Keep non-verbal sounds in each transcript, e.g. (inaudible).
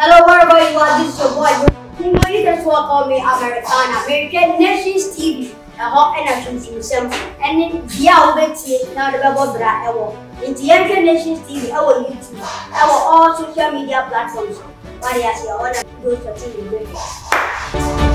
Hello, you are, this is your boy. You can well call me Americana, American Nations TV. ɛhɔ ɛna tuntumsɛm ɛne bea a wobɛtie na wode bɛbɔ bra ɛwɔ nti yɛnhwɛ nations tv ɛwɔ youtube ɛwɔ all social media platforms. Wade aseɛ ɔna those for tv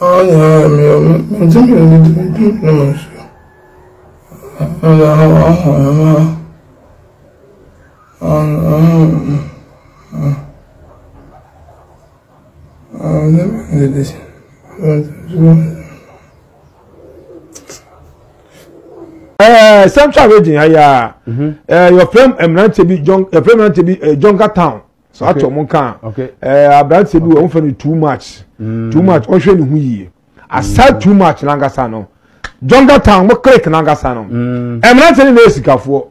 ọyàn ara mi ọmọ tí mi ò ní dúdú ní mo ṣe ọyàn àwọn ọhún ẹ máa ọhún ọhún ọhún ọhún ọhún ọhún sɛm twɛ abɛgyina yɛ a yɛfrɛ mmeranteɛ bi yɛfrɛ mmeranteɛ bi jonka town so ato ɔmo kan Okay. ɛɛ aberanteɛ bi wɔn fɛ no too much. Too much ɔhwɛ ne ho yie. Aside too much nankasa no. Jɔnka town mo click nankasa no. Mmeranteɛ no na esikafoɔ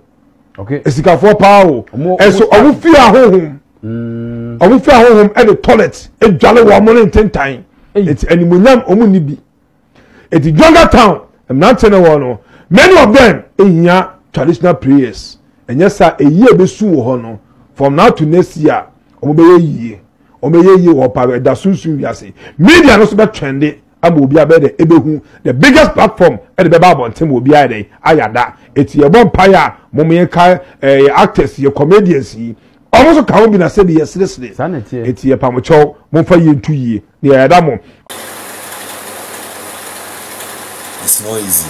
okay. Esikafoɔ paa o ɛso ɔmo- fi ahohom. Ɔmo fi ahohom ɛde toilet. Edwale wɔ ɔmo ne ntentan eti animonyam ɔmo ni bi. Eti jɔnka town mmeranteɛ no wɔ no. Many of them ehia traditional prayers. Ɛnyɛ sa eyi a ebesu wɔ hɔ no. From now to next year ɔmo bɛyɛ yie ɔmo bɛyɛ yie wɔ pa ɛda sunsun wiase media no so bɛ trɛnde ama obi abɛ dɛ ebehu the biggest platform ɛde bɛba abɔnten ma obi ayɛ dɛ ayada eti yɛbɔ mpaeɛ a mo mo yɛ ka ɛɛ actors yɛ comedians yi ɔmo nso ka ho bi na sɛ de yɛ seresere na eti yɛ pamokyɛw mo nfa yie ntu yie ne yɛ yɛda mo. it's not easy.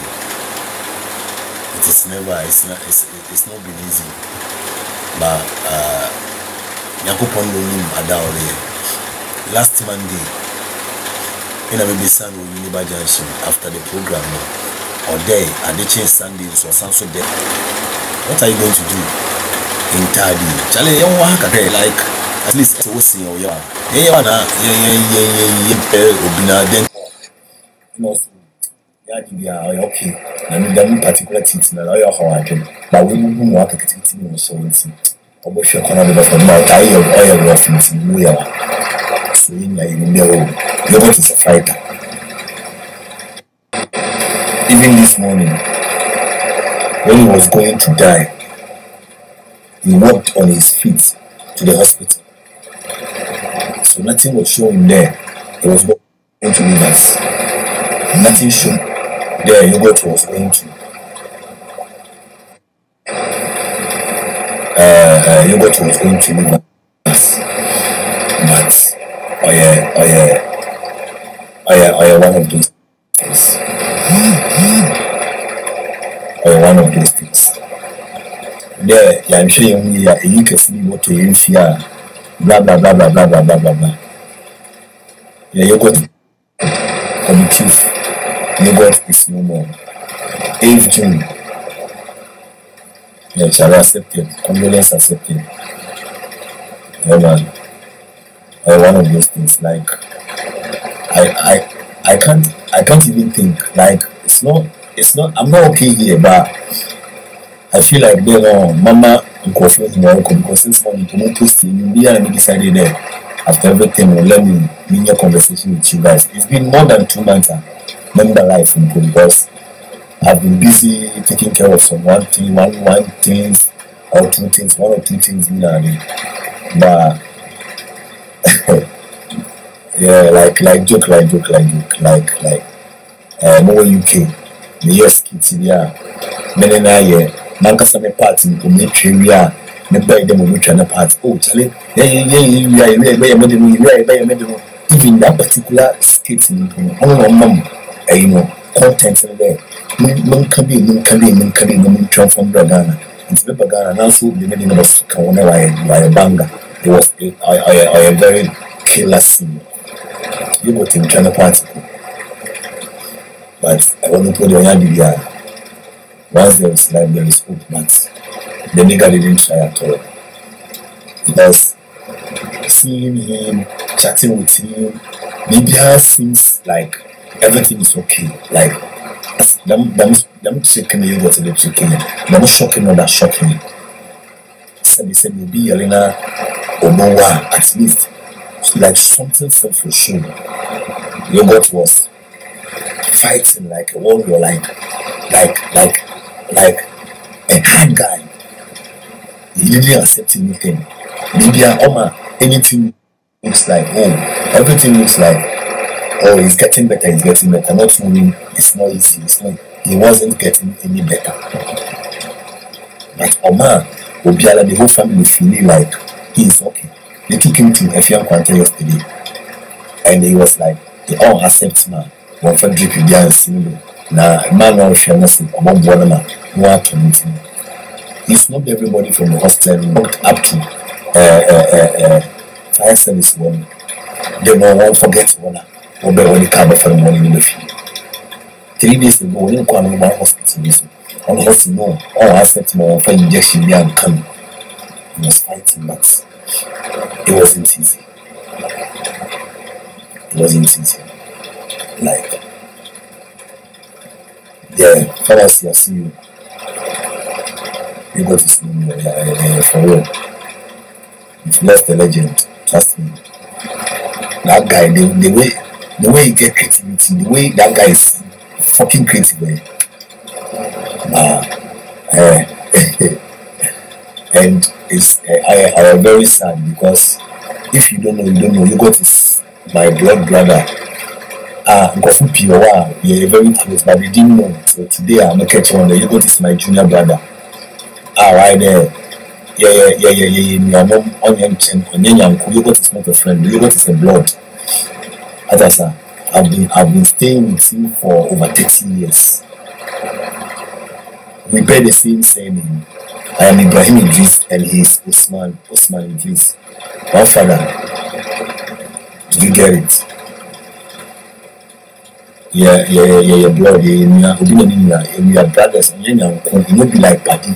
It is never. It's not. It's, it's not been easy. But uh, Nyankopɔn na onim ada ɔre yɛ. Last Monday, ɛna bɛbi san wɔ Uniba Junction after the program no. Ɔdɛ adekye Sunday nso ɔsan so dɛ. What are you going to do? Ntaade. Kyale yɛn wɔ ha kakra like at least ɛsɛ wosi yɛn ɔyɛ wa. Yɛn yɛ wa na yɛn yɛn yɛn yɛn yɛn pɛ obi na den. yadi bi a ɔyɛ okay na mi dɛm particular titi na ɔyɛ ɔhɔ adwene na wɔn mu aka kitikiti mu nso nti a wa ti sɛ fighter even this morning when he was going to die he walked on his feet to the hospital. So nothing was shown there. He was going to leave us nothing showed there. Yogot was going to uh, yogurt was going to leave us but oh yeah oh yeah one of those things. Yeah one of those things. There yeah i'm sure you you can see what in fear blah blah blah blah blah blah blah blah blah yeah yogurt. Committee yogurt is no more. 8th June. Yeah, shall accepted. Condolence accepted. Yeah, man. Uh, one of those things. Like, I, I, I can't, I can't even think. Like, it's not, it's not. I'm not okay here, but I feel like they know, Mama, nkurɔfoɔ nyinaa rekɔ because since morning to mo post yi bi a na me decided there after everything well, let me menyɛ conversation with you guys it's been more than two months member life nko because I've been busy taking care of some one thing one one things or two things one or two things you know but yeah like like joke like joke like joke like like uh, mo wɔ UK meyɛ skit bi a mene na yɛ nankasa me part nko metwa wie a ne bɛyɛ dɛ mo metwa ne part oh yɛwie a yɛbɛyɛ mede no yɛwie a yɛbɛyɛ mede no even that particular skit na ɔma mo ɛyi no content no dɛ menka bi menka bi menka bi na mentwa mfam brɛ ghana. Nti bɛba ghana nanso de mede no bɛka wo na wayɛ banga it was ɔyɛ very killer scene yɛbɔ tentwa ne part ko but ɛwɔ no po deɛ ɔnyɛ ade biara once there is life there is hope but the nigga didn't try at all. Because seeing him chatting with him Libya seems like everything is okay like them them them chicken you go to the chicken them shocking or that shocking sɛbi sɛbi obi yɛre na Omowa, at least, like something felt for sure. Yogot was fighting like a warrior, like, like, like, like a hard guy. He didn't accept anything. Maybe Oma, anything looks like, oh, everything looks like, oh, he's getting better, he's getting better. Not moving, it's not easy, it's not, he wasn't getting any better. But Oma, Obiala, the whole family feeling like he's okay. They took him to Efian Quanta yesterday, and he was like, they all accept man. One for drip the cinema. Now, man, nothing about one no one It's not everybody from the hostel, looked up to uh, uh, uh, uh, fire service one. They no one forget one. Or better when you come for the morning in the field. Three days ago, when you come to one hospital, on the hospital, all accept more for injection, young coming. He was fighting, but it wasn't easy. It wasn't easy. Like, yeah, fellas, I see you. You got to see me uh, uh, for real. You've left the legend, trust me. That guy, the, the way the way he get creativity, the way that guy is fucking creative, eh? Nah, eh. (laughs) and it's uh, I, I am very sad because if you don't know, you don't know. You got this my blood brother. Ah, nkɔfo pii wɔ hɔ a yɛ very close but they didn't know till today a no catch on you got this my junior brother. Ah, why there? Yeah, yeah, yeah, yeah, yeah, yeah. Nuanom ɔnyɛ nkyɛn ɔnyɛ. You got is not a friend. You got is a blood. Atasa, I've been I've been staying with him for over thirty years. We bear the same surname. I am Ibrahim Idris and he is Osman, Usman Idris. One father. Do you get it? Yeah, yeah, yeah, yeah, yeah, blood, yeah, yeah, na nínú ya, we are brothers, and yeah, yeah, you know, be like party.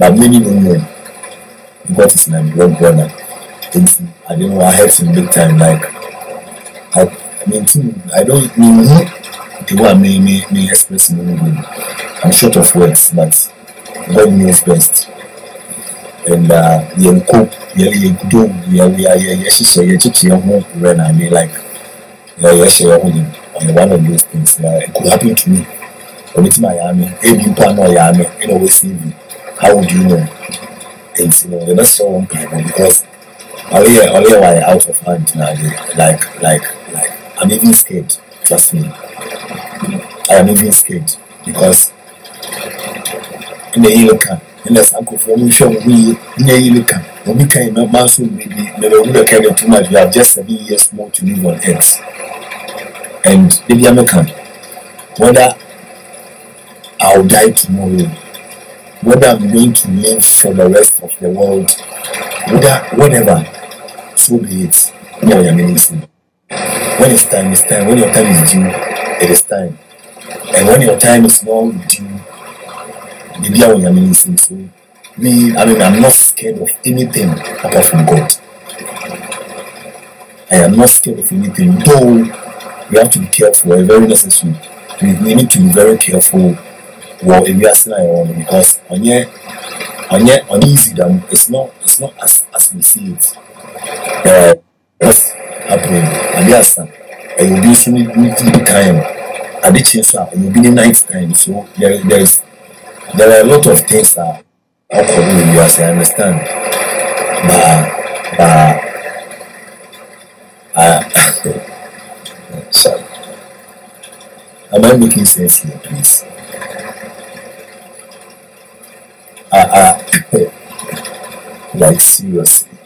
But many don't know. God is my blood brother. I don't know, I heard him big time, like, I, I mean, I don't know the one may, may, may express me. I'm short of words, but God knows best. And uh, yɛn ko yɛ yɛ do yɛ yɛ yɛ yɛ hyehyɛ yɛ kyekye yɛn ho rɛ na mi like yɛ yɛ hyɛ yɛn ho yɛn ɔyɛ one of those things na it could happen to me ɔno ti ma yɛ ame ebi mpo ano ɔyɛ ame ɛna ɔwɔ si bi how would you know nti no yɛ bɛ sɛ wɔn paa no because ɔyɛ ɔyɛ wa yɛ out of hand like like like I'm even scared. Trust me. I am even scared because na eyi ka ɛna saa nkurɔfoɔ ɔmo nhwɛ ɔmo ho yie na eyi ka ɔmo ka yi na ɔmo aso maybe na ɔmo bɛ ka too much. We have just seven years more to live on earth. And ebi ameka whether I will die tomorrow whether I'm going to live for the rest of the world whether whatever so be it. Na ɔyɛ mi nisin when it's time it's time when your time is due it is time and when your time is not due maybe I will so me I mean I'm not scared of anything apart from God. I am not scared of anything, though we have to be careful, very necessary. We, we need to be very careful what we are saying because on here on here on easy them it's not it's not as as we see it. Uh, happening? And yes, and you'll be seeing it time. At the chance, you'll be in night time, so there there is there are a lot of things that ọkọ mi you as I understand. But but uh, (laughs) sorry. Am I making sense here please? Uh, uh, (laughs) like seriously.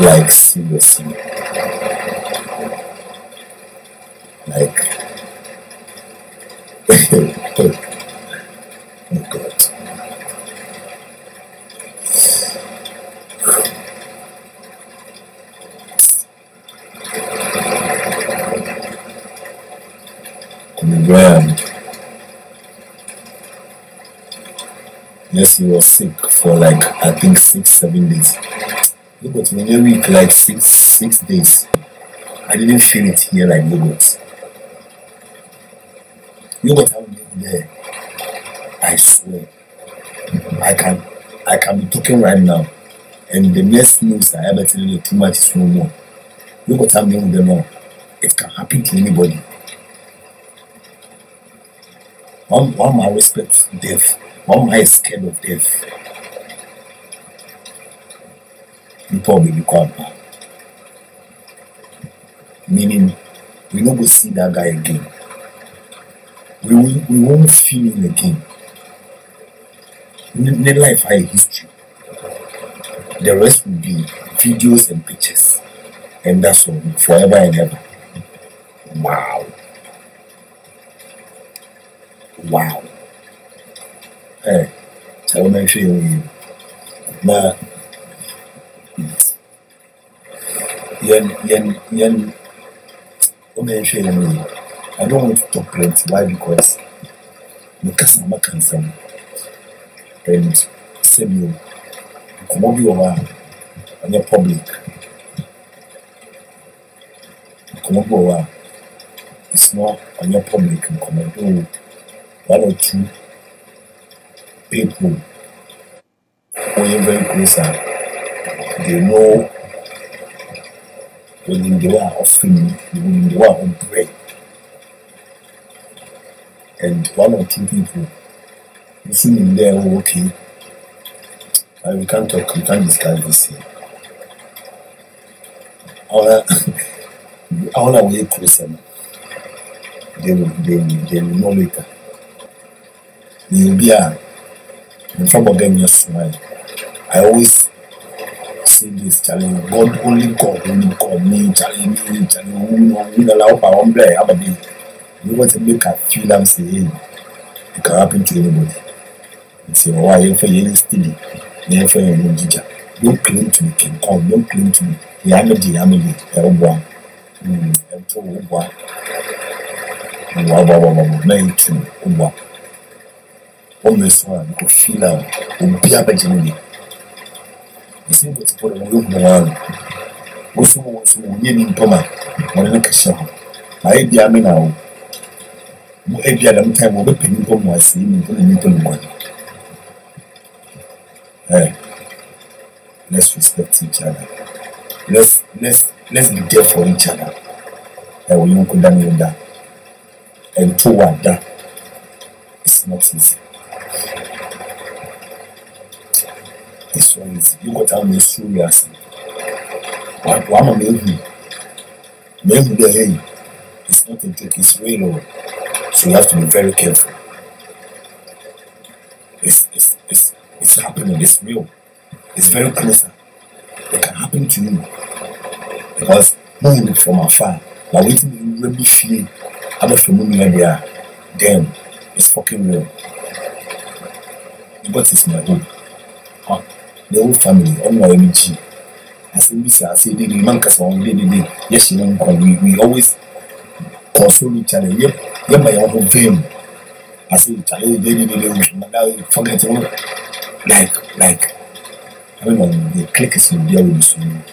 Like seriously like (laughs) Oh God. Yes, he was sick for like I think six, seven days. Look at me, a week like six, six days. I didn't feel it here like Yogot. Yogot have been there. I swear. I can I can be talking right now. and the next news I ever tell you too much is no more. You got time with them all. It can happen to anybody. One, one might respect death. Might is scared of death. You probably be back. Meaning, we not go see that guy again. We, will, we won't feel him again. In life, I history. The rest will be videos and pictures. And that's all, forever and ever. Wow. Wow. Hey, tell me if you na yen yen yen women share me. I don't want to talk plenty. Why? Because the customer can some and send you nkɔmmɔ bi wɔ hɔ a ɛnyɛ public. Nkɔmmɔ bi wɔ hɔ a it's not ɛnyɛ public nkɔmmɔ though one or two people. Wɔyɛ very close a they know onimdeɛ a ɔfiri mu onimdeɛ a ɔbrɛ and one or two people nim dɛ ɛwɔ okay uh, we can't talk we can't discuss this here our our way closer they will they will they will know later. You be a in front of them yes i always say this challenge god only god only god me challenge me challenge who know who know allow power one play abadi you want to make her feel am say hey it can happen to anybody it's your why you for you steady na yɛfrɛ yɛn no gyigya don't claim to be king kong don't claim to be yamedi yamedi ɛwoboa ɛnto woboa wawawawawa na yɛtu woboa wɔmmɛ so a nkɔ feel a obia bɛgye no bi ɛsɛ nkɔtepɔ dɛ wɔyɛ hunu wa no woso wɔ so wɔnyɛ ni ntɔm a wɔne no kɛhyɛ ho ayɛ bia me ebi a dɛm time wɔbɛpɛ nipa mu ase nipa na nipa mu kwan ɛ let's respect each other. Let's let's let's be there for each other. Ɛ wɔ yɔnko da ne yɔn da ɛnto wa da it's not easy. It's not easy you got am esu wi ase wa wa ama ma ehu ma ehu dɛ hey it's not a joke it's real o. So you have to be very careful. It's it's it's it's happening, it's real, it's very closer. It can happen to you because moving from afar, but waiting you really feel I'm from near there, then it's fucking real. What is my hope? Huh? The whole family, all my energy. I say, this, I say, the man can say, yes, you know, we, we always console each other. Yep, my own fame. I say, Charlie, they didn't now forget like like I don't know the click is in there with the soon.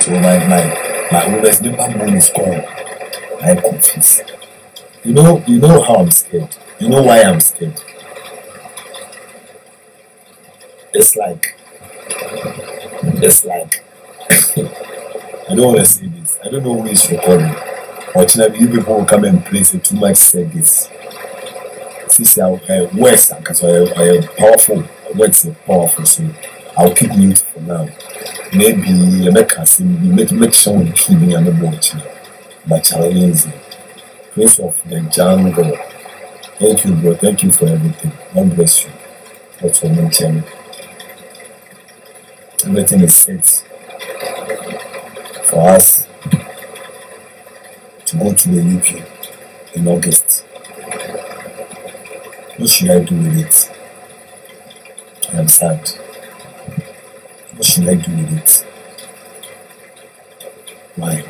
So my my my oldest the backbone is gone. I'm confused. You know you know how I'm scared. You know why I'm scared. It's like it's like (laughs) I don't want to say this. I don't know who is recording. Fortunately, you people will come and play say too much this. sisi uh, words because I uh, powerful words are powerful so I'll keep mute for now. Maybe you make us make make sure we keep me on the board but challenging Prince of the jungle. Thank you bro. Thank you for everything. God bless you. That's for mentioning everything is set for us to go to the UK in August. What should I do with it? I am sad. What should I do with it? Why?